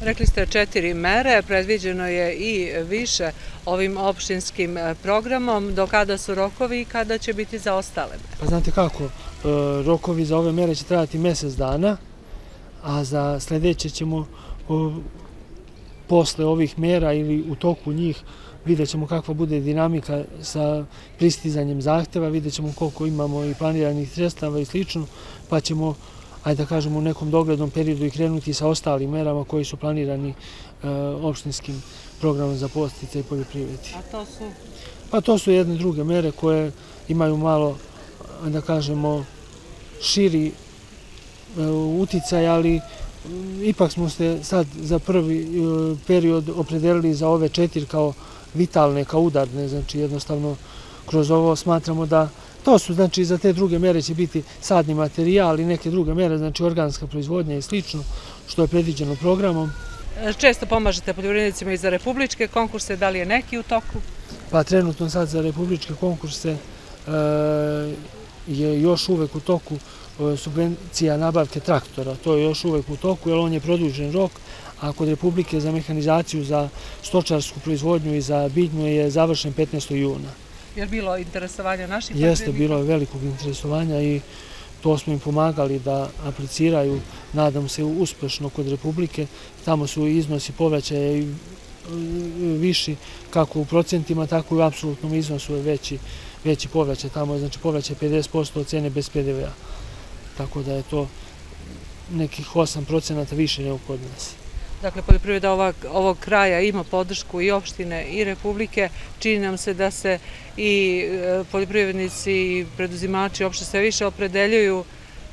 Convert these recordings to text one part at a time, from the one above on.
Rekli ste četiri mere, predviđeno je i više ovim opštinskim e, programom. Do kada su rokovi i kada će biti za ostale mere? Pa znate kako, e, rokovi za ove mere će trajati mjesec dana, a za sljedeće ćemo posle ovih mera ili u toku njih vidjet ćemo kakva bude dinamika sa pristizanjem zahteva, vidjet ćemo koliko imamo i planiranih sredstava i slično, pa ćemo ajde da kažemo, u nekom doglednom periodu i krenuti sa ostalim merama koji su planirani e, opštinskim programom za postice i poljoprivredi. A to su? Pa to su jedne druge mere koje imaju malo, da kažemo, širi e, uticaj, ali ipak smo se sad za prvi e, period opredelili za ove četiri kao vitalne, kao udarne, znači jednostavno kroz ovo smatramo da To su, znači, za te druge mere će biti sadni materijal i neke druge mere, znači organska proizvodnja i slično, što je predviđeno programom. Često pomažete poljoprivrednicima i za republičke konkurse, da li je neki u toku? Pa trenutno sad za republičke konkurse e, je još uvek u toku e, subvencija nabavke traktora. To je još uvek u toku, jer on je produžen rok, a kod Republike za mehanizaciju, za stočarsku proizvodnju i za biljnu je završen 15. juna. Je li bilo interesovanja naših poljoprivrednika? Jeste, bilo je velikog interesovanja i to smo im pomagali da apliciraju, nadam se, uspešno kod Republike. Tamo su iznosi povećaje i viši, kako u procentima, tako i u apsolutnom iznosu je veći, veći povećaj. Tamo je znači, povećaj 50% od cene bez PDV-a. Tako da je to nekih 8 procenata više nego kod nas. Dakle, poljoprivreda ovog kraja ima podršku i opštine i republike. Čini nam se da se i e, poljoprivrednici i preduzimači uopšte sve više opredeljuju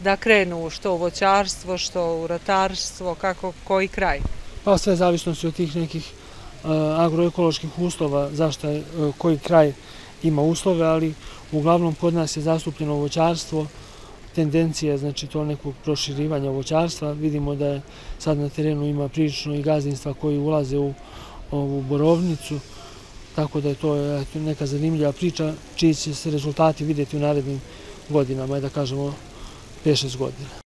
da krenu što u voćarstvo, što u ratarstvo, kako, koji kraj? Pa sve zavisnosti od tih nekih e, agroekoloških uslova, zašto je, koji kraj ima uslove, ali uglavnom kod nas je zastupljeno voćarstvo, tendencija znači to nekog proširivanja voćarstva. Vidimo da je sad na terenu ima prilično i gazdinstva koji ulaze u ovu borovnicu, tako da je to neka zanimljiva priča čiji će se rezultati vidjeti u narednim godinama, da kažemo 5-6 godina.